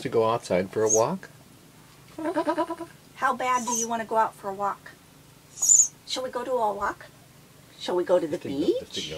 to go outside for a walk? How bad do you want to go out for a walk? Shall we go to a walk? Shall we go to the beach?